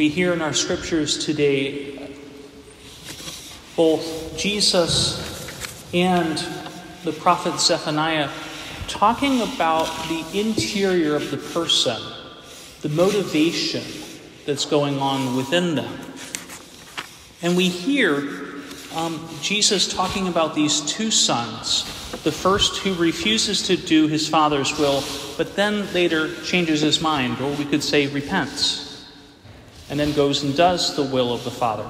We hear in our scriptures today both Jesus and the prophet Zephaniah talking about the interior of the person, the motivation that's going on within them. And we hear um, Jesus talking about these two sons. The first who refuses to do his father's will, but then later changes his mind, or we could say repents, and then goes and does the will of the father.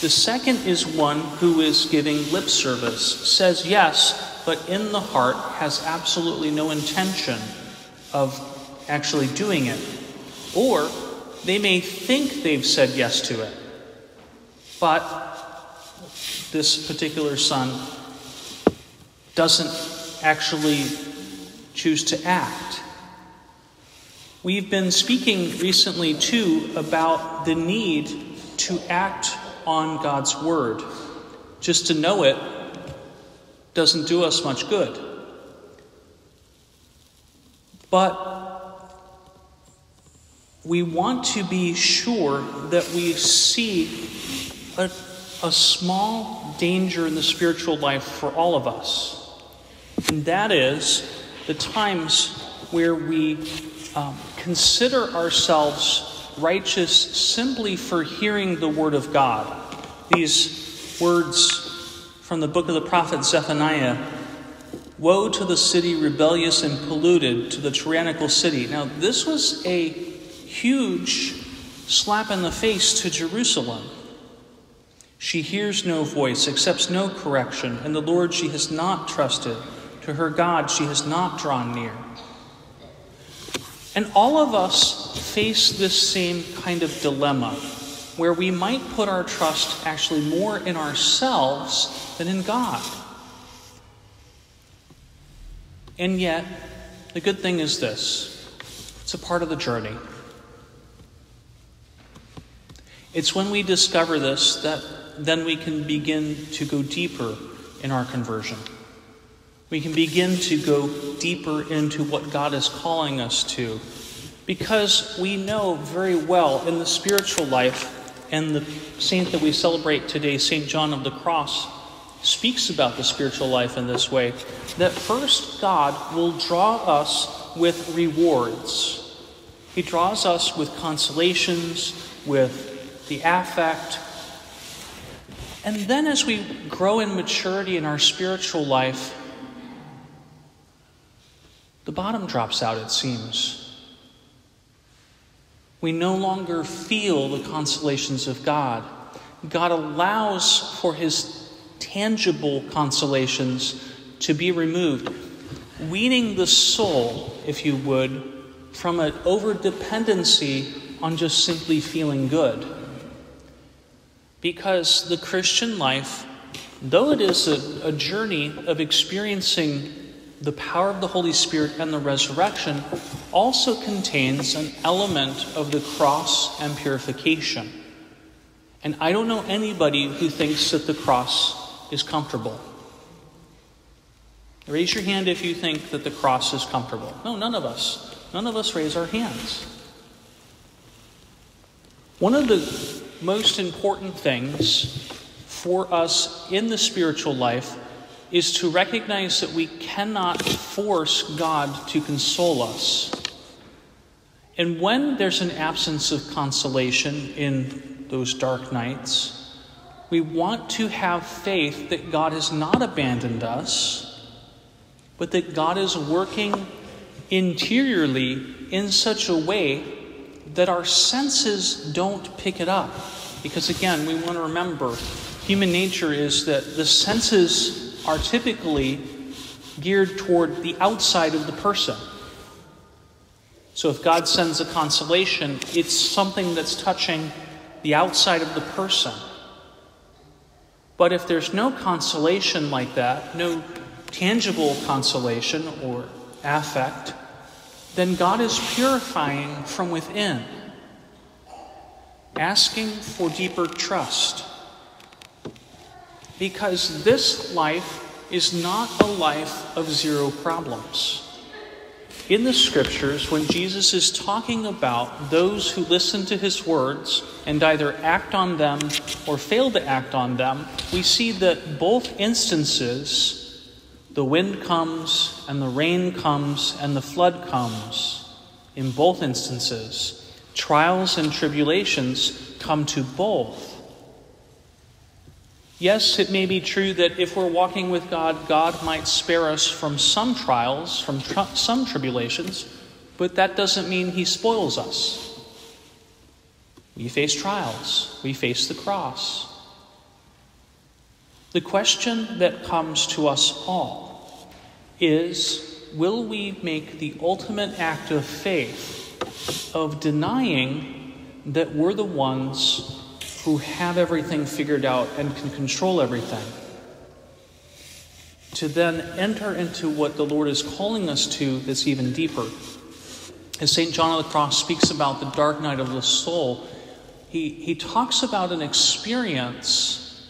The second is one who is giving lip service, says yes, but in the heart has absolutely no intention of actually doing it. Or they may think they've said yes to it, but this particular son doesn't actually choose to act. We've been speaking recently, too, about the need to act on God's word. Just to know it doesn't do us much good. But we want to be sure that we see a, a small danger in the spiritual life for all of us. And that is the times where we um, consider ourselves righteous simply for hearing the word of God. These words from the book of the prophet Zephaniah Woe to the city rebellious and polluted, to the tyrannical city. Now, this was a huge slap in the face to Jerusalem. She hears no voice, accepts no correction, and the Lord she has not trusted. To her God she has not drawn near. And all of us face this same kind of dilemma where we might put our trust actually more in ourselves than in God. And yet, the good thing is this it's a part of the journey. It's when we discover this that then we can begin to go deeper in our conversion. We can begin to go deeper into what God is calling us to because we know very well in the spiritual life, and the saint that we celebrate today, St. John of the Cross, speaks about the spiritual life in this way that first God will draw us with rewards. He draws us with consolations, with the affect. And then as we grow in maturity in our spiritual life, the bottom drops out, it seems. We no longer feel the consolations of God. God allows for his tangible consolations to be removed, weaning the soul, if you would, from an overdependency on just simply feeling good. Because the Christian life, though it is a, a journey of experiencing the power of the Holy Spirit and the resurrection, also contains an element of the cross and purification. And I don't know anybody who thinks that the cross is comfortable. Raise your hand if you think that the cross is comfortable. No, none of us. None of us raise our hands. One of the most important things for us in the spiritual life is to recognize that we cannot force God to console us. And when there's an absence of consolation in those dark nights, we want to have faith that God has not abandoned us, but that God is working interiorly in such a way that our senses don't pick it up. Because again, we want to remember human nature is that the senses are typically geared toward the outside of the person. So if God sends a consolation, it's something that's touching the outside of the person. But if there's no consolation like that, no tangible consolation or affect, then God is purifying from within, asking for deeper trust. Because this life is not a life of zero problems. in the scriptures, when Jesus is talking about those who listen to his words and either act on them or fail to act on them, we see that both instances, the wind comes and the rain comes and the flood comes, in both instances, trials and tribulations come to both. Yes, it may be true that if we're walking with God, God might spare us from some trials, from tr- some tribulations, but that doesn't mean He spoils us. We face trials, we face the cross. The question that comes to us all is will we make the ultimate act of faith of denying that we're the ones who have everything figured out and can control everything. To then enter into what the Lord is calling us to that's even deeper. As St. John of the Cross speaks about the dark night of the soul, he, he talks about an experience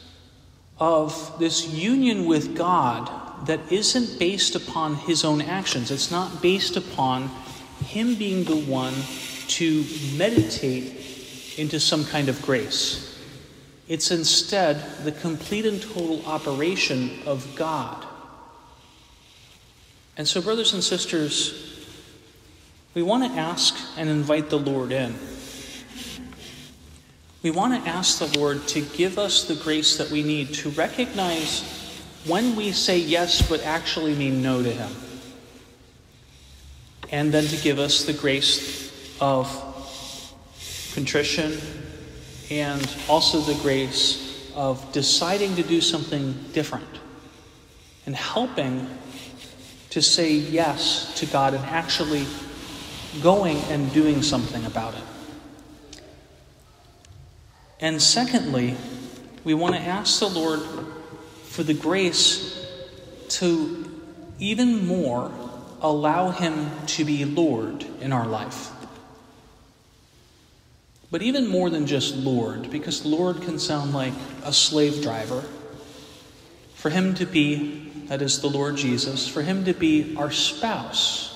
of this union with God that isn't based upon his own actions. It's not based upon him being the one to meditate into some kind of grace. It's instead the complete and total operation of God. And so, brothers and sisters, we want to ask and invite the Lord in. We want to ask the Lord to give us the grace that we need to recognize when we say yes but actually mean no to Him. And then to give us the grace of contrition, and also the grace of deciding to do something different and helping to say yes to God and actually going and doing something about it. And secondly, we want to ask the Lord for the grace to even more allow Him to be Lord in our life. But even more than just Lord, because Lord can sound like a slave driver. For him to be, that is the Lord Jesus, for him to be our spouse.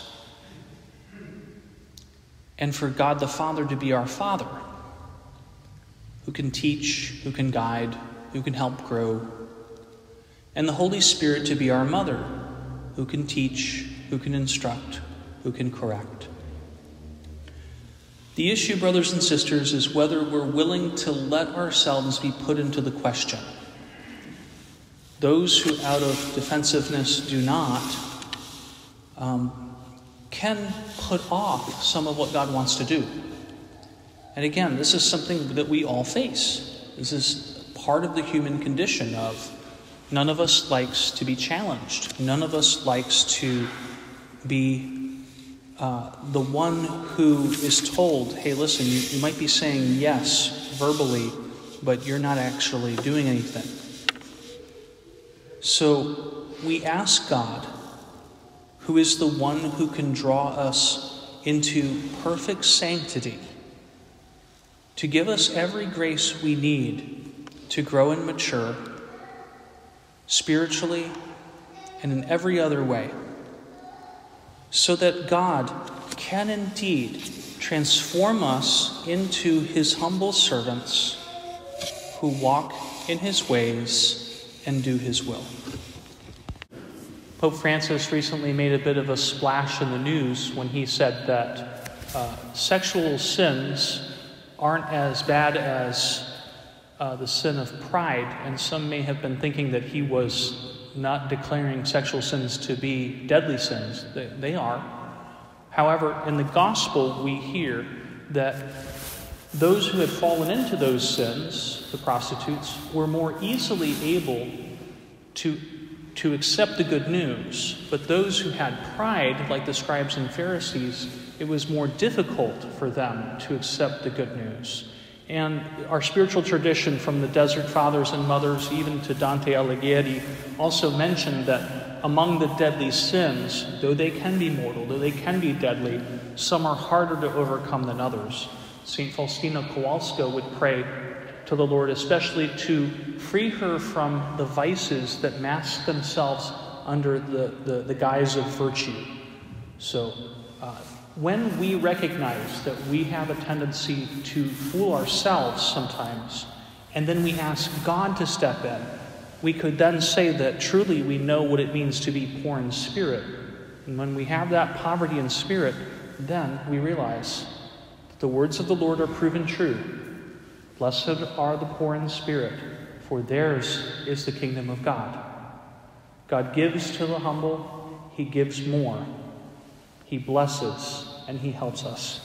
And for God the Father to be our Father, who can teach, who can guide, who can help grow. And the Holy Spirit to be our mother, who can teach, who can instruct, who can correct. The issue, brothers and sisters, is whether we're willing to let ourselves be put into the question. Those who, out of defensiveness, do not, um, can put off some of what God wants to do. And again, this is something that we all face. This is part of the human condition of none of us likes to be challenged. None of us likes to be uh, the one who is told, hey, listen, you, you might be saying yes verbally, but you're not actually doing anything. So we ask God, who is the one who can draw us into perfect sanctity, to give us every grace we need to grow and mature spiritually and in every other way so that God can indeed transform us into his humble servants who walk in his ways and do his will. Pope Francis recently made a bit of a splash in the news when he said that uh, sexual sins aren't as bad as uh, the sin of pride, and some may have been thinking that he was not declaring sexual sins to be deadly sins. They, they are. However, in the gospel, we hear that those who had fallen into those sins, the prostitutes, were more easily able to, to accept the good news. But those who had pride, like the scribes and Pharisees, it was more difficult for them to accept the good news. And our spiritual tradition from the desert fathers and mothers, even to Dante Alighieri, also mentioned that among the deadly sins, though they can be mortal, though they can be deadly, some are harder to overcome than others. St. Faustina Kowalska would pray to the Lord, especially to free her from the vices that mask themselves under the, the, the guise of virtue. So uh, when we recognize that we have a tendency to fool ourselves sometimes, and then we ask God to step in, we could then say that truly we know what it means to be poor in spirit. And when we have that poverty in spirit, then we realize that the words of the Lord are proven true. Blessed are the poor in spirit, for theirs is the kingdom of God. God gives to the humble, He gives more. He blesses and He helps us.